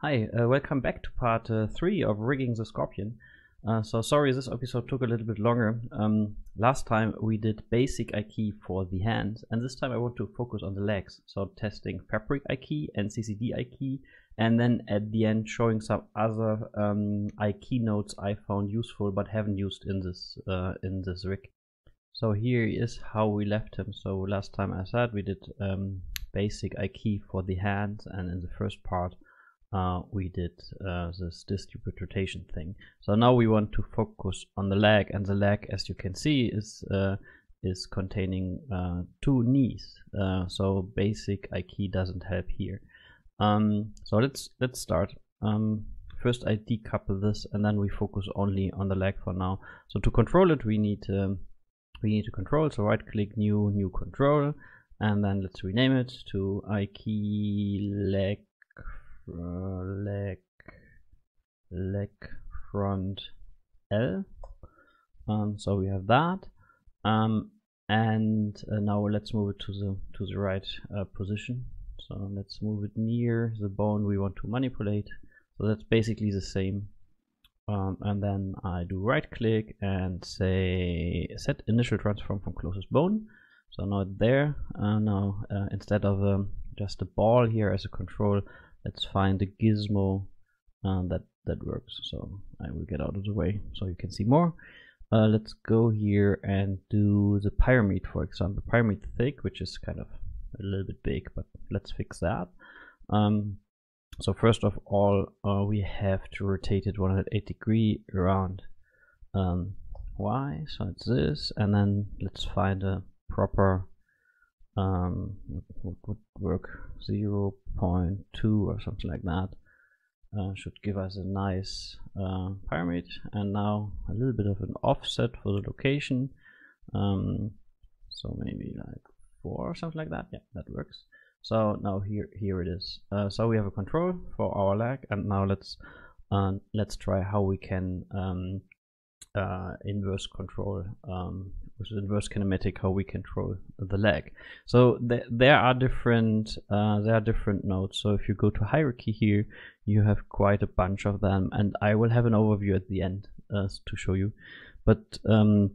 Hi, uh, welcome back to part uh, 3 of Rigging the Scorpion. Uh, so sorry this episode took a little bit longer. Um, last time we did basic IK for the hands and this time I want to focus on the legs. So testing FABRIK IK and CCD IK and then at the end showing some other um, IK nodes I found useful but haven't used in this, uh, in this rig. So here is how we left him. So last time I said we did um, basic IK for the hands and in the first part uh, we did uh, this distributed rotation thing. So now we want to focus on the leg, and the leg, as you can see, is uh, is containing uh, two knees. Uh, so basic IK doesn't help here. Um, so let's let's start. Um, first, I decouple this, and then we focus only on the leg for now. So to control it, we need um, we need to control. So right click, new, new control, and then let's rename it to IK leg leg leg front L. Um, so we have that. Um, and uh, now let's move it to the to the right uh, position. So let's move it near the bone we want to manipulate. So that's basically the same. Um, and then I do right click and say set initial transform from closest bone. So now it's there. Uh, now uh, instead of um, just a ball here as a control, let's find the gizmo uh, that that works. So I will get out of the way so you can see more. Uh, let's go here and do the pyramid for example. Pyramid thick which is kind of a little bit big but let's fix that. Um, so first of all uh, we have to rotate it 180 degree around um, y. So it's this and then let's find a proper um, what would work 0 0.2 or something like that uh, should give us a nice uh, pyramid. And now a little bit of an offset for the location. Um, so maybe like 4 or something like that. Yeah that works. So now here here it is. Uh, so we have a control for our leg and now let's uh, let's try how we can um, uh, inverse control um, which is inverse kinematic how we control the leg so th there are different uh, there are different nodes so if you go to hierarchy here you have quite a bunch of them and I will have an overview at the end uh, to show you but um,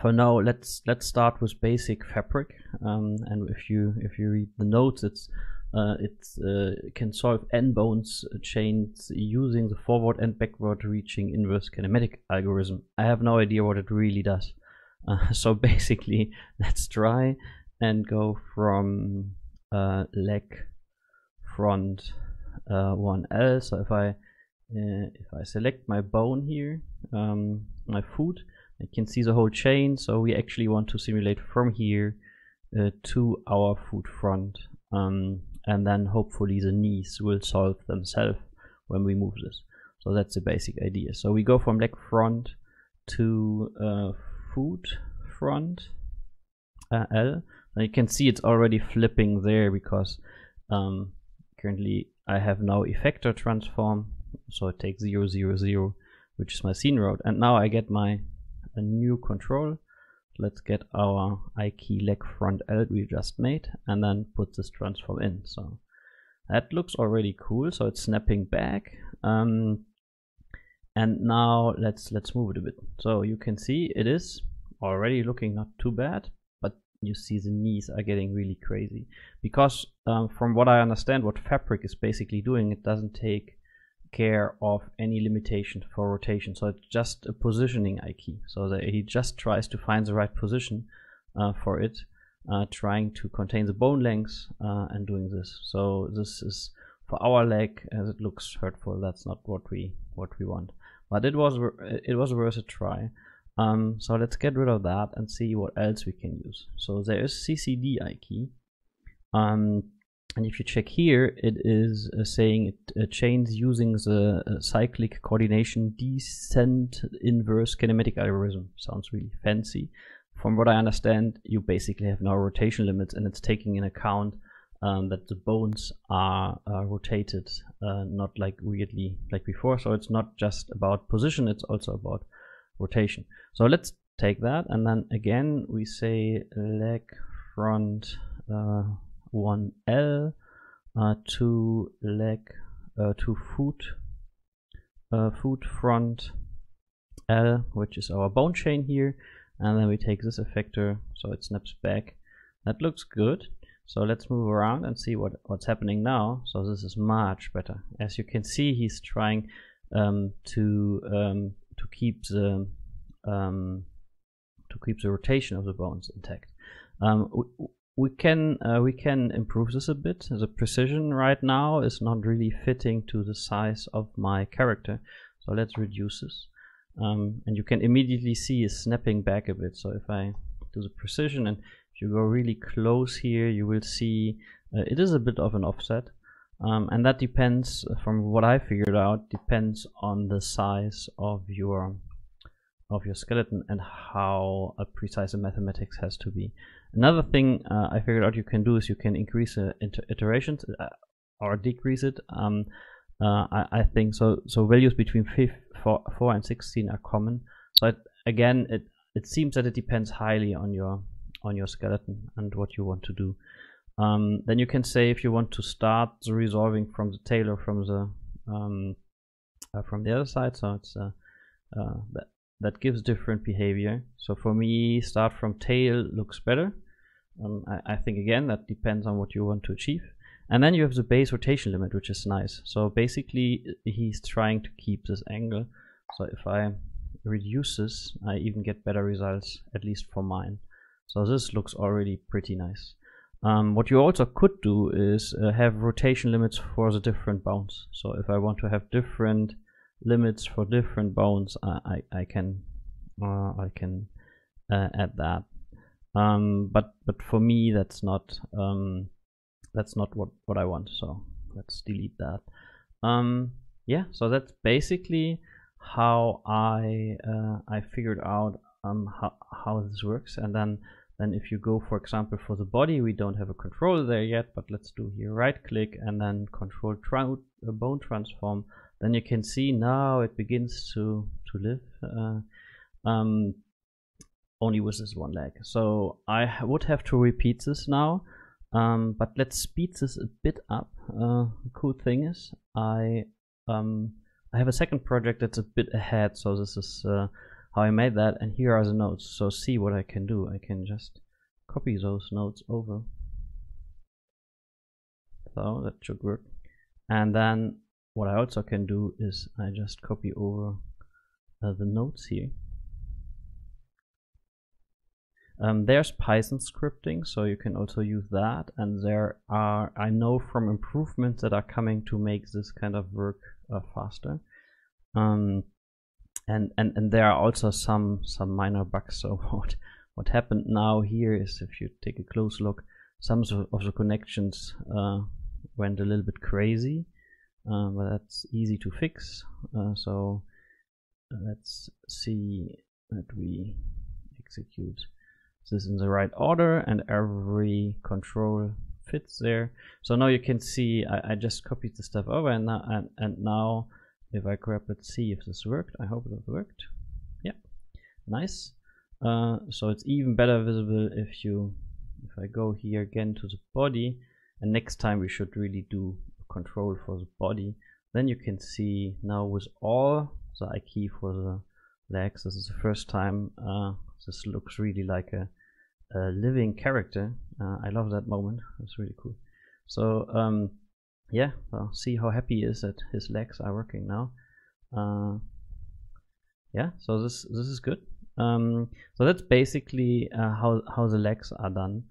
for now let's let's start with basic FABRIK um, and if you if you read the notes it's uh, it uh, can solve n-bones chains using the forward and backward reaching inverse kinematic algorithm. I have no idea what it really does. Uh, so basically, let's try and go from uh, leg front 1L. Uh, so if I uh, if I select my bone here, um, my foot, I can see the whole chain. So we actually want to simulate from here to our foot front. Um, and then hopefully the knees will solve themselves when we move this. So that's the basic idea. So we go from leg front to foot front uh, L. And you can see it's already flipping there because um, currently I have now effector transform. So it takes 0, 0, 0, which is my scene root. And now I get my new control let's get our IK leg front L we just made and then put this transform in. So that looks already cool. So it's snapping back. Um, and now let's let's move it a bit. So you can see it is already looking not too bad, but you see the knees are getting really crazy because um, from what I understand, what FABRIK is basically doing, it doesn't take care of any limitation for rotation. So it's just a positioning IK. So that he just tries to find the right position uh, for it, uh, trying to contain the bone lengths uh, and doing this. So this is for our leg as it looks hurtful. That's not what we what we want. But it was it was worth a try. Um, so let's get rid of that and see what else we can use. So there is CCD IK. Um, and if you check here, it is uh, saying it uh, chains using the uh, cyclic coordination descent inverse kinematic algorithm. Sounds really fancy. From what I understand, you basically have no rotation limits and it's taking in account um, that the bones are rotated, uh, not like weirdly like before. So it's not just about position, it's also about rotation. So let's take that and then again we say leg front uh, 1L uh, to leg uh, to foot, uh, foot front L, which is our bone chain here, and then we take this effector so it snaps back. That looks good. So let's move around and see what, what's happening now. So this is much better. As you can see, he's trying um, to um, to keep the um, to keep the rotation of the bones intact. Um, we, we can uh, we can improve this a bit. The precision right now is not really fitting to the size of my character. So let's reduce this. Um, and you can immediately see it's snapping back a bit. So if I do the precision and if you go really close here, you will see uh, it is a bit of an offset. Um, and that depends, uh, from what I figured out, depends on the size of your of your skeleton and how uh, precise the mathematics has to be. Another thing uh, I figured out you can do is you can increase the uh, iterations uh, or decrease it. Um, uh, I, I, think so. So values between four, 4 and 16 are common. So it, again, it it seems that it depends highly on your on your skeleton and what you want to do. Um, then you can say if you want to start the resolving from the tail or from the um, uh, from the other side. So it's uh, uh, that that gives different behavior. So for me, start from tail looks better. Um, I, I, think again that depends on what you want to achieve. And then you have the base rotation limit, which is nice. So basically, he's trying to keep this angle. So if I reduce this, I even get better results, at least for mine. So this looks already pretty nice. Um, what you also could do is uh, have rotation limits for the different bones. So if I want to have different limits for different bones, uh, I, I can uh, I can uh, add that. Um, but but for me that's not um, that's not what what I want. So let's delete that. Um, yeah, so that's basically how I uh, I figured out um, how how this works, and then then if you go, for example, for the body, we don't have a control there yet, but let's do here right click and then control tra uh, bone transform. Then you can see now it begins to to live uh, um, only with this one leg. So I would have to repeat this now um, but let's speed this a bit up. Uh, cool thing is I um, I have a second project that's a bit ahead. So this is uh, how I made that and here are the notes so see what I can do I can just copy those notes over so that should work and then what I also can do is I just copy over uh, the notes here. Um, there's Python scripting, so you can also use that. And there are, I know from improvements that are coming to make this kind of work uh, faster. Um, and, and, and there are also some, some minor bugs. So what, what happened now here is if you take a close look, some of the connections uh, went a little bit crazy. Uh, but that's easy to fix. Uh, so let's see that we execute this in the right order and every control fits there. So now you can see I, I just copied the stuff over and now, and, and now if I grab let's see if this worked. I hope it worked. Yeah. Nice. Uh, so it's even better visible if you if I go here again to the body and next time we should really do control for the body. Then you can see now with all the key for the legs this is the first time uh, this looks really like a, a living character. Uh, I love that moment. It's really cool. So um, yeah well, see how happy he is that his legs are working now uh, yeah so this this is good um, so that's basically uh, how, how the legs are done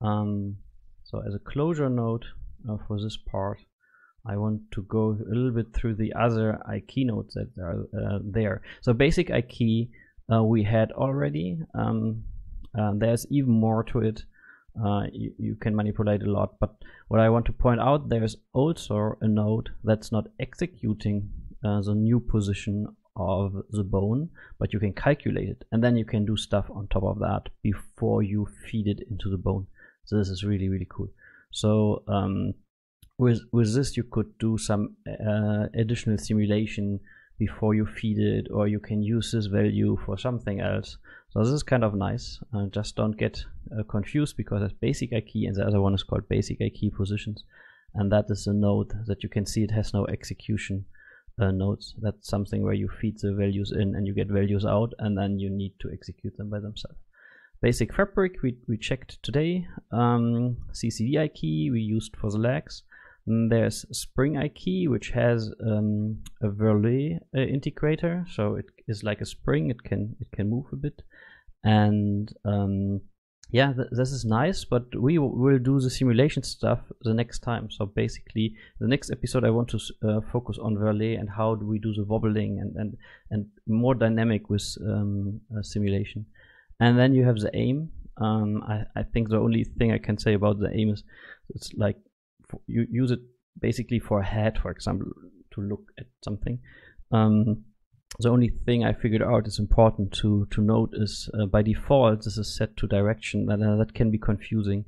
um, so as a closure note uh, for this part I want to go a little bit through the other IK nodes that are uh, there. So basic IK uh, we had already. Um, uh, there's even more to it. Uh, you, you, can manipulate a lot, but what I want to point out, there's also a node that's not executing uh, the new position of the bone, but you can calculate it, and then you can do stuff on top of that before you feed it into the bone. So this is really, really cool. So um, with with this you could do some uh, additional simulation before you feed it or you can use this value for something else so this is kind of nice uh, just don't get uh, confused because it's basic IK and the other one is called basic IK positions and that is a node that you can see it has no execution uh, nodes. That's something where you feed the values in and you get values out, and then you need to execute them by themselves. Basic FABRIK we, we checked today. Um, CCD IK we used for the legs. And there's Spring IK, which has um, a Verlet uh, integrator, so it is like a spring. It can it can move a bit, and um, yeah, th this is nice. But we will do the simulation stuff the next time. So basically, the next episode I want to uh, focus on Verlet and how do we do the wobbling and and and more dynamic with um, uh, simulation. And then you have the aim. Um, I, I think the only thing I can say about the aim is it's like you use it basically for a head, for example, to look at something. Um, the only thing I figured out is important to to note is uh, by default this is set to direction and uh, that can be confusing.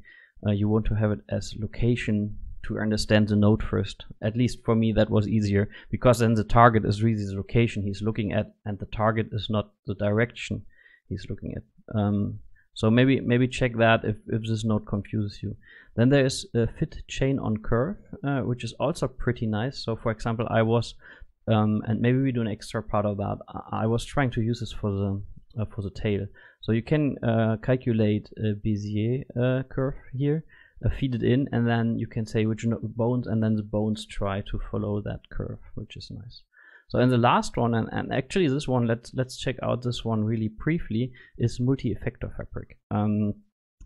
Uh, you want to have it as location to understand the node first. At least for me that was easier because then the target is really the location he's looking at and the target is not the direction he's looking at. Um, so maybe maybe check that if, if this node confuses you. Then there is a fit chain on curve, uh, which is also pretty nice. So for example, I was, um, and maybe we do an extra part of that. I was trying to use this for the uh, for the tail. So you can uh, calculate a Bezier uh, curve here, uh, feed it in, and then you can say which bones, and then the bones try to follow that curve, which is nice. So in the last one, and, and actually this one, let's let's check out this one really briefly, is multi-effector FABRIK. Um,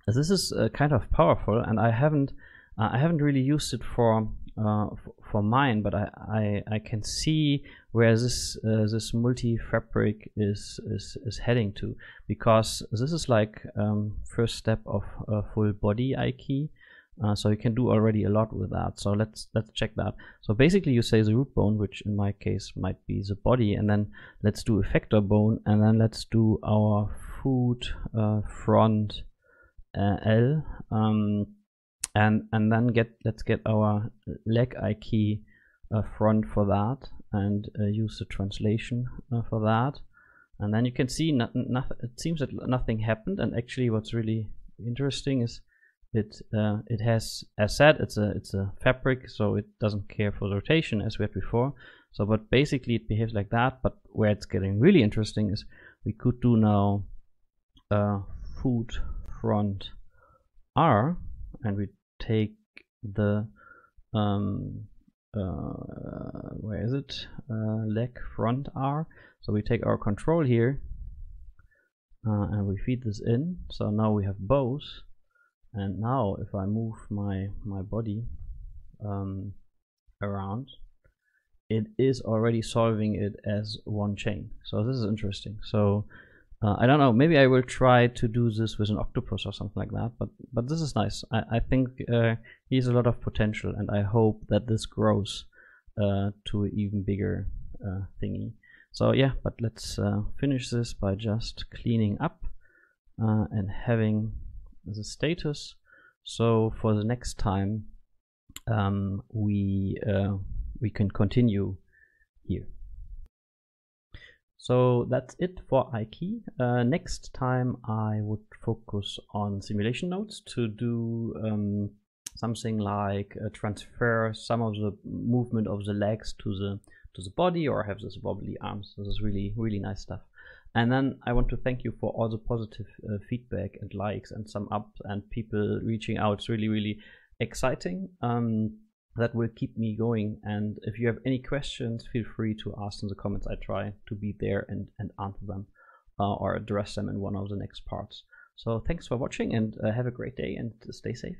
this is uh, kind of powerful, and I haven't uh, I haven't really used it for uh, for mine, but I, I, I can see where this uh, this multi FABRIK is, is is heading to because this is like um, first step of full body IK. Uh, so you can do already a lot with that. So let's let's check that. So basically you say the root bone, which in my case might be the body, and then let's do effector bone, and then let's do our foot uh, front uh, L, um, and and then get let's get our leg IK uh, front for that, and uh, use the translation uh, for that. And then you can see nothing. it seems that nothing happened, and actually what's really interesting is it uh, it has as said it's a it's a FABRIK so it doesn't care for the rotation as we had before so but basically it behaves like that but where it's getting really interesting is we could do now uh, foot front R and we take the um, uh, where is it? Uh, leg front R. So we take our control here uh, and we feed this in. So now we have both. And now if I move my my body um, around it is already solving it as one chain. So this is interesting. So uh, I don't know maybe I will try to do this with an octopus or something like that but but this is nice I, I think uh, he has a lot of potential and I hope that this grows uh, to an even bigger uh, thingy so yeah but let's uh, finish this by just cleaning up uh, and having the status. So for the next time, um, we we can continue here. So that's it for IK. Uh, next time I would focus on simulation nodes to do um, something like uh, transfer some of the movement of the legs to the to the body or have this wobbly arms. This is really really nice stuff. And then I want to thank you for all the positive uh, feedback and likes and some up and people reaching out. It's really, really exciting. Um, that will keep me going. And if you have any questions, feel free to ask in the comments. I try to be there and, and answer them uh, or address them in one of the next parts. So thanks for watching and uh, have a great day and stay safe.